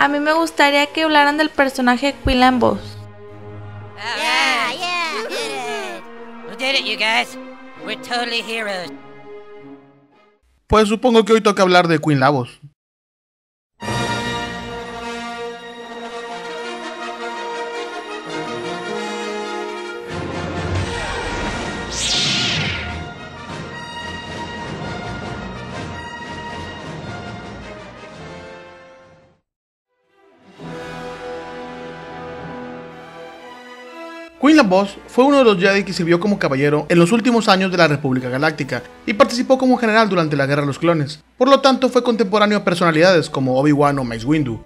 A mí me gustaría que hablaran del personaje Quinlan Boss. Yeah, yeah, we did it. We did it, you guys. We're totally heroes. Pues supongo que hoy toca hablar de Queen Lavos. Quinlan Boss fue uno de los Jedi que sirvió como caballero en los últimos años de la República Galáctica y participó como general durante la Guerra de los Clones. Por lo tanto, fue contemporáneo a personalidades como Obi-Wan o Mace Windu.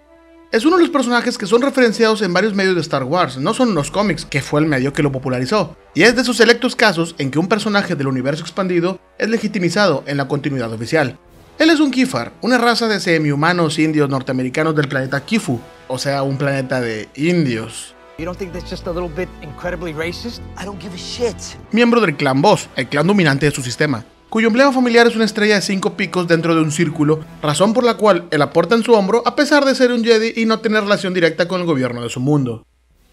Es uno de los personajes que son referenciados en varios medios de Star Wars, no son los cómics, que fue el medio que lo popularizó. Y es de esos selectos casos en que un personaje del universo expandido es legitimizado en la continuidad oficial. Él es un Kifar, una raza de semi-humanos indios norteamericanos del planeta Kifu, o sea, un planeta de indios. You don't think that's just a little bit incredibly racist? I don't give a shit. miembro del clan Boss, el clan dominante de su sistema, cuyo emblema familiar es una estrella de cinco picos dentro de un círculo, razón por la cual él aporta en su hombro a pesar de ser un Jedi y no tener relación directa con el gobierno de su mundo.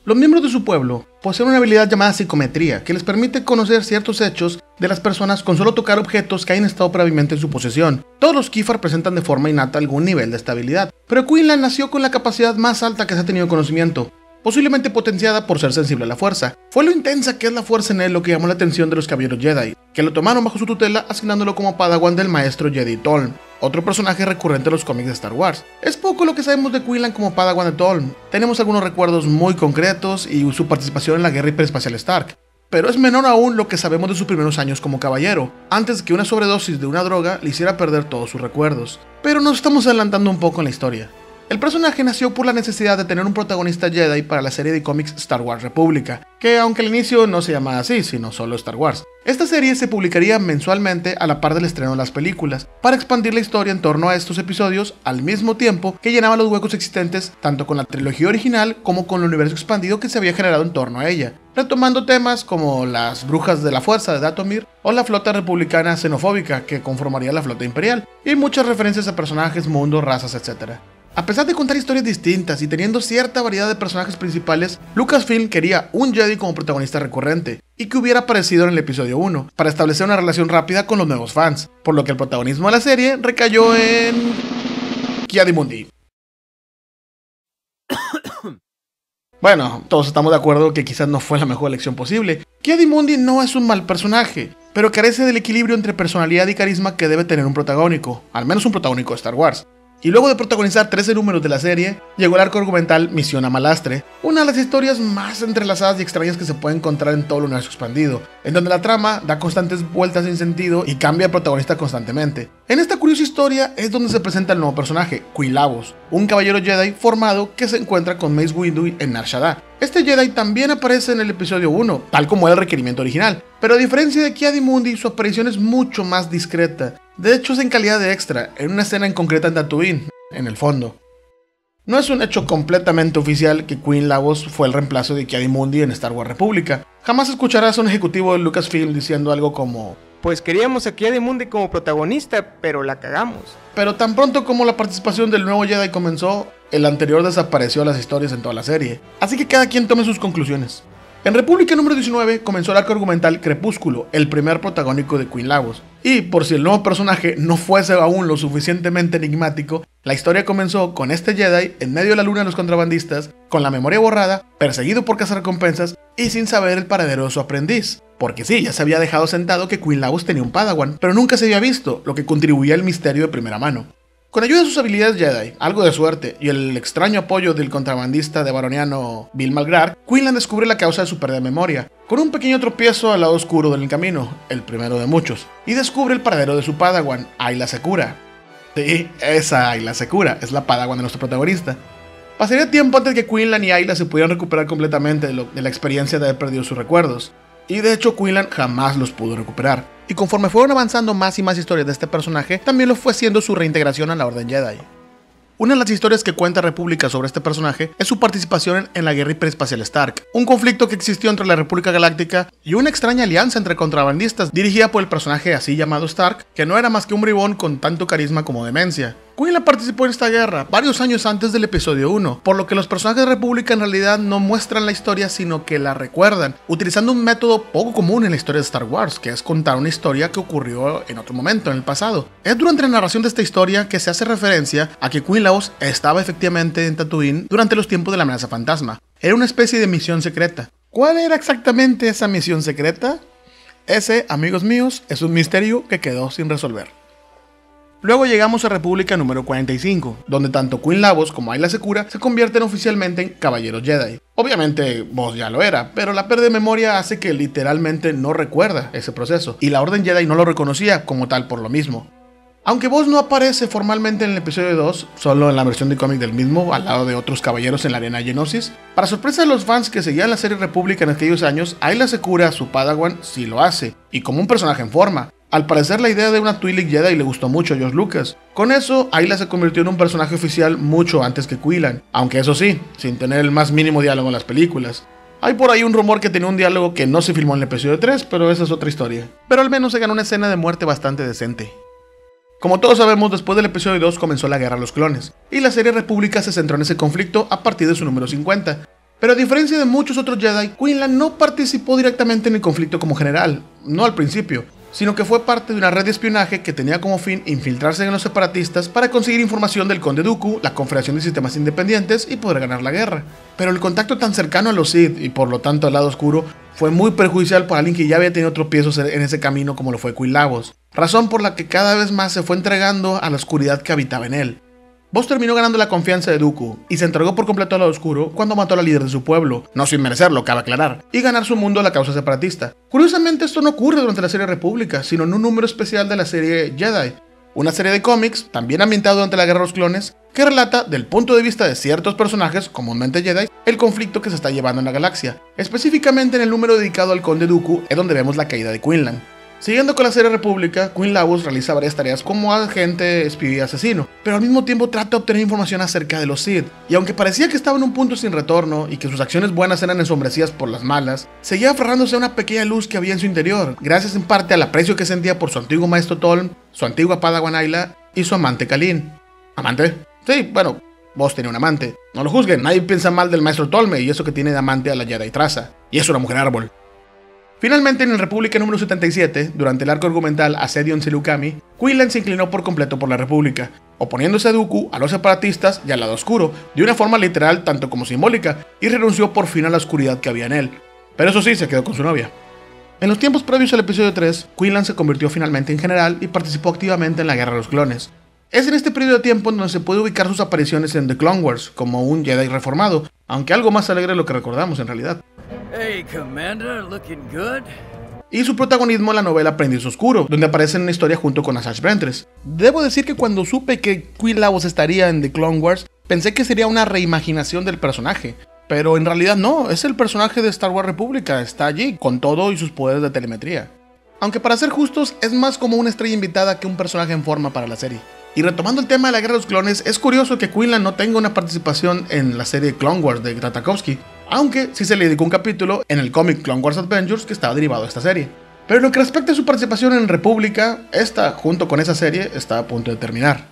Los miembros de su pueblo poseen una habilidad llamada psicometría, que les permite conocer ciertos hechos de las personas con solo tocar objetos que hayan estado previamente en su posesión. Todos los Kifar presentan de forma innata algún nivel de estabilidad, pero Quinlan nació con la capacidad más alta que se ha tenido conocimiento, posiblemente potenciada por ser sensible a la fuerza. Fue lo intensa que es la fuerza en él lo que llamó la atención de los caballeros Jedi, que lo tomaron bajo su tutela asignándolo como padawan del maestro Jedi Tolm, otro personaje recurrente en los cómics de Star Wars. Es poco lo que sabemos de Quinlan como padawan de Tolm, tenemos algunos recuerdos muy concretos y su participación en la guerra hiperespacial Stark, pero es menor aún lo que sabemos de sus primeros años como caballero, antes de que una sobredosis de una droga le hiciera perder todos sus recuerdos. Pero nos estamos adelantando un poco en la historia. El personaje nació por la necesidad de tener un protagonista Jedi para la serie de cómics Star Wars República, que aunque al inicio no se llamaba así, sino solo Star Wars. Esta serie se publicaría mensualmente a la par del estreno de las películas, para expandir la historia en torno a estos episodios al mismo tiempo que llenaba los huecos existentes tanto con la trilogía original como con el universo expandido que se había generado en torno a ella, retomando temas como las brujas de la fuerza de Datomir o la flota republicana xenofóbica que conformaría la flota imperial, y muchas referencias a personajes, mundos, razas, etc. A pesar de contar historias distintas y teniendo cierta variedad de personajes principales, Lucasfilm quería un Jedi como protagonista recurrente y que hubiera aparecido en el episodio 1, para establecer una relación rápida con los nuevos fans, por lo que el protagonismo de la serie recayó en... Mundi. Bueno, todos estamos de acuerdo que quizás no fue la mejor elección posible. Mundi no es un mal personaje, pero carece del equilibrio entre personalidad y carisma que debe tener un protagónico, al menos un protagónico de Star Wars. Y luego de protagonizar 13 números de la serie, llegó el arco argumental Misión a Malastre, una de las historias más entrelazadas y extrañas que se puede encontrar en todo el universo expandido, en donde la trama da constantes vueltas sin sentido y cambia protagonista constantemente. En esta curiosa historia es donde se presenta el nuevo personaje, Quilavos, un caballero Jedi formado que se encuentra con Mace Windu en Nar Shaddaa. Este Jedi también aparece en el episodio 1, tal como era el requerimiento original, pero a diferencia de Kiadimundi, su aparición es mucho más discreta, de hecho, es en calidad de extra, en una escena en concreta en Tatooine, en el fondo. No es un hecho completamente oficial que Queen Lavos fue el reemplazo de Kiadi Mundi en Star Wars República. Jamás escucharás a un ejecutivo de Lucasfilm diciendo algo como Pues queríamos a Kiadi Mundi como protagonista, pero la cagamos. Pero tan pronto como la participación del nuevo Jedi comenzó, el anterior desapareció de las historias en toda la serie. Así que cada quien tome sus conclusiones. En República número 19 comenzó el arco argumental Crepúsculo, el primer protagónico de Queen Lagos. Y por si el nuevo personaje no fuese aún lo suficientemente enigmático, la historia comenzó con este Jedi en medio de la luna de los contrabandistas, con la memoria borrada, perseguido por recompensas y sin saber el paradero de su aprendiz. Porque sí, ya se había dejado sentado que Queen Lagos tenía un Padawan, pero nunca se había visto, lo que contribuía al misterio de primera mano. Con ayuda de sus habilidades Jedi, algo de suerte y el extraño apoyo del contrabandista de baroniano Bill Malgrar, Quinlan descubre la causa de su pérdida de memoria, con un pequeño tropiezo al lado oscuro del camino, el primero de muchos, y descubre el paradero de su padawan, Ayla Secura. Sí, esa Ayla Secura es la padawan de nuestro protagonista. Pasaría tiempo antes que Quinlan y Ayla se pudieran recuperar completamente de, de la experiencia de haber perdido sus recuerdos, y de hecho Quinlan jamás los pudo recuperar y conforme fueron avanzando más y más historias de este personaje, también lo fue siendo su reintegración a la Orden Jedi. Una de las historias que cuenta República sobre este personaje es su participación en la Guerra Hiperespacial Stark, un conflicto que existió entre la República Galáctica y una extraña alianza entre contrabandistas dirigida por el personaje así llamado Stark, que no era más que un bribón con tanto carisma como demencia. Quinlan participó en esta guerra varios años antes del episodio 1, por lo que los personajes de República en realidad no muestran la historia sino que la recuerdan, utilizando un método poco común en la historia de Star Wars, que es contar una historia que ocurrió en otro momento, en el pasado. Es durante la narración de esta historia que se hace referencia a que Queen Laos estaba efectivamente en Tatooine durante los tiempos de la amenaza fantasma. Era una especie de misión secreta. ¿Cuál era exactamente esa misión secreta? Ese, amigos míos, es un misterio que quedó sin resolver. Luego llegamos a República número 45, donde tanto Queen Lavos como Ayla Secura se convierten oficialmente en Caballeros Jedi. Obviamente vos ya lo era, pero la pérdida de memoria hace que literalmente no recuerda ese proceso, y la Orden Jedi no lo reconocía como tal por lo mismo. Aunque Vos no aparece formalmente en el episodio 2, solo en la versión de cómic del mismo, al lado de otros caballeros en la arena Genosis, para sorpresa de los fans que seguían la serie República en aquellos años, Ayla Secura, su Padawan, sí lo hace, y como un personaje en forma, al parecer la idea de una Twi'lek Jedi le gustó mucho a George Lucas. Con eso, Ayla se convirtió en un personaje oficial mucho antes que Quillan, aunque eso sí, sin tener el más mínimo diálogo en las películas. Hay por ahí un rumor que tenía un diálogo que no se filmó en el episodio 3, pero esa es otra historia. Pero al menos se ganó una escena de muerte bastante decente. Como todos sabemos, después del episodio 2 comenzó la guerra a los clones, y la serie República se centró en ese conflicto a partir de su número 50. Pero a diferencia de muchos otros Jedi, Quinlan no participó directamente en el conflicto como general, no al principio, sino que fue parte de una red de espionaje que tenía como fin infiltrarse en los separatistas para conseguir información del Conde Dooku, la Confederación de Sistemas Independientes y poder ganar la guerra. Pero el contacto tan cercano a los Sith y por lo tanto al lado oscuro fue muy perjudicial para alguien que ya había tenido tropiezos en ese camino como lo fue Lavos, razón por la que cada vez más se fue entregando a la oscuridad que habitaba en él. Boss terminó ganando la confianza de Dooku y se entregó por completo al lado oscuro cuando mató a la líder de su pueblo, no sin merecerlo, cabe aclarar, y ganar su mundo a la causa separatista. Curiosamente esto no ocurre durante la serie República, sino en un número especial de la serie Jedi, una serie de cómics, también ambientada durante la Guerra de los Clones, que relata, del punto de vista de ciertos personajes, comúnmente Jedi, el conflicto que se está llevando en la galaxia. Específicamente en el número dedicado al Conde Dooku es donde vemos la caída de Quinlan. Siguiendo con la serie República, Queen Lavos realiza varias tareas como agente, espía y asesino, pero al mismo tiempo trata de obtener información acerca de los Sith, y aunque parecía que estaba en un punto sin retorno y que sus acciones buenas eran ensombrecidas por las malas, seguía aferrándose a una pequeña luz que había en su interior, gracias en parte al aprecio que sentía por su antiguo maestro Tolm, su antigua Padawan Ayla y su amante Kalin. ¿Amante? Sí, bueno, vos tenía un amante. No lo juzguen, nadie piensa mal del maestro Tolme y eso que tiene de amante a la Jedi Traza. Y es una mujer árbol. Finalmente, en el República número 77, durante el arco argumental Asedio en Selukami, Quinlan se inclinó por completo por la República, oponiéndose a Dooku, a los separatistas y al lado oscuro, de una forma literal tanto como simbólica, y renunció por fin a la oscuridad que había en él. Pero eso sí, se quedó con su novia. En los tiempos previos al episodio 3, Quinlan se convirtió finalmente en general y participó activamente en la Guerra de los Clones. Es en este periodo de tiempo en donde se puede ubicar sus apariciones en The Clone Wars como un Jedi reformado, aunque algo más alegre de lo que recordamos en realidad. Hey, Commander, looking good. Y su protagonismo en la novela Aprendiz Oscuro, donde aparece en una historia junto con Asajj Ventress. Debo decir que cuando supe que Queen Lavos estaría en The Clone Wars, pensé que sería una reimaginación del personaje. Pero en realidad no, es el personaje de Star Wars República, está allí, con todo y sus poderes de telemetría. Aunque para ser justos, es más como una estrella invitada que un personaje en forma para la serie. Y retomando el tema de la guerra de los clones, es curioso que Quinlan no tenga una participación en la serie Clone Wars de Gratakovsky, aunque sí se le dedicó un capítulo en el cómic Clone Wars Adventures que estaba derivado de esta serie. Pero lo que respecta a su participación en República, esta, junto con esa serie, está a punto de terminar.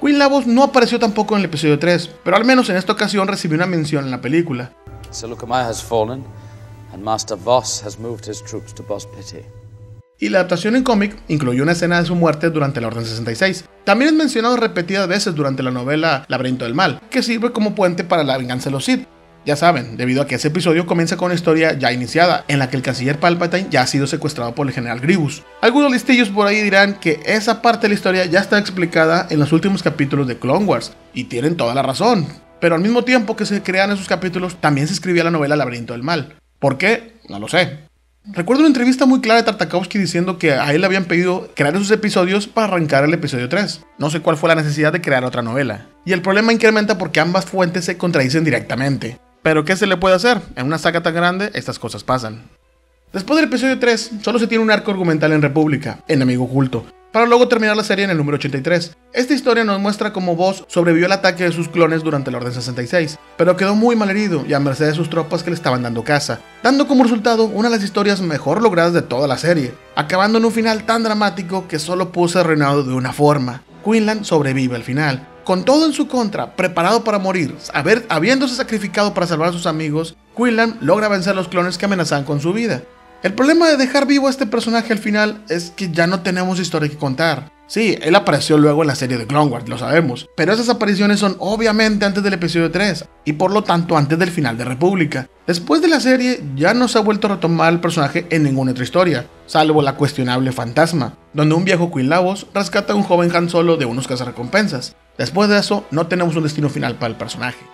Queen Lavos no apareció tampoco en el episodio 3, pero al menos en esta ocasión recibió una mención en la película. has fallen, and Master Voss has moved his troops to Boss Pity y la adaptación en cómic incluyó una escena de su muerte durante la Orden 66. También es mencionado repetidas veces durante la novela Laberinto del Mal, que sirve como puente para la venganza de los Sith. Ya saben, debido a que ese episodio comienza con una historia ya iniciada, en la que el canciller Palpatine ya ha sido secuestrado por el general Grievous. Algunos listillos por ahí dirán que esa parte de la historia ya está explicada en los últimos capítulos de Clone Wars, y tienen toda la razón. Pero al mismo tiempo que se crean esos capítulos, también se escribía la novela Laberinto del Mal. ¿Por qué? No lo sé. Recuerdo una entrevista muy clara de Tartakovsky diciendo que a él le habían pedido crear esos episodios para arrancar el episodio 3. No sé cuál fue la necesidad de crear otra novela. Y el problema incrementa porque ambas fuentes se contradicen directamente. Pero ¿qué se le puede hacer? En una saga tan grande estas cosas pasan. Después del episodio 3, solo se tiene un arco argumental en República, Enemigo Oculto, para luego terminar la serie en el número 83. Esta historia nos muestra cómo Boss sobrevivió al ataque de sus clones durante la Orden 66, pero quedó muy mal herido y a merced de sus tropas que le estaban dando caza, dando como resultado una de las historias mejor logradas de toda la serie, acabando en un final tan dramático que solo pudo ser reinado de una forma. Quinlan sobrevive al final, con todo en su contra, preparado para morir, habiéndose sacrificado para salvar a sus amigos, Quinlan logra vencer a los clones que amenazaban con su vida. El problema de dejar vivo a este personaje al final es que ya no tenemos historia que contar. Sí, él apareció luego en la serie de Clone Wars, lo sabemos, pero esas apariciones son obviamente antes del episodio 3 y por lo tanto antes del final de República. Después de la serie ya no se ha vuelto a retomar el personaje en ninguna otra historia, salvo la cuestionable Fantasma, donde un viejo Queen Lavos rescata a un joven Han Solo de unos cazarrecompensas. Después de eso no tenemos un destino final para el personaje.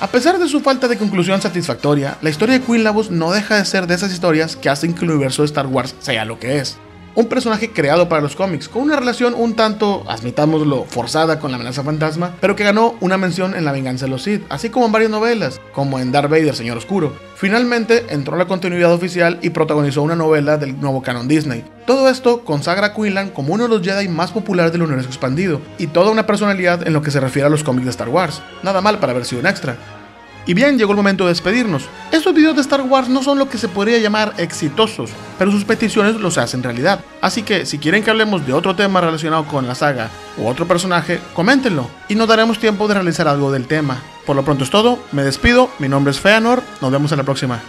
A pesar de su falta de conclusión satisfactoria, la historia de Queen Lavos no deja de ser de esas historias que hacen que el universo de Star Wars sea lo que es. Un personaje creado para los cómics, con una relación un tanto, admitámoslo, forzada con la amenaza fantasma, pero que ganó una mención en La venganza de los Sith, así como en varias novelas, como en Darth Vader, Señor Oscuro. Finalmente entró en la continuidad oficial y protagonizó una novela del nuevo canon Disney. Todo esto consagra a Quinlan como uno de los Jedi más populares del universo expandido, y toda una personalidad en lo que se refiere a los cómics de Star Wars. Nada mal para haber sido un extra. Y bien, llegó el momento de despedirnos. Estos videos de Star Wars no son lo que se podría llamar exitosos, pero sus peticiones los hacen realidad. Así que si quieren que hablemos de otro tema relacionado con la saga u otro personaje, coméntenlo y nos daremos tiempo de realizar algo del tema. Por lo pronto es todo, me despido, mi nombre es Feanor, nos vemos en la próxima.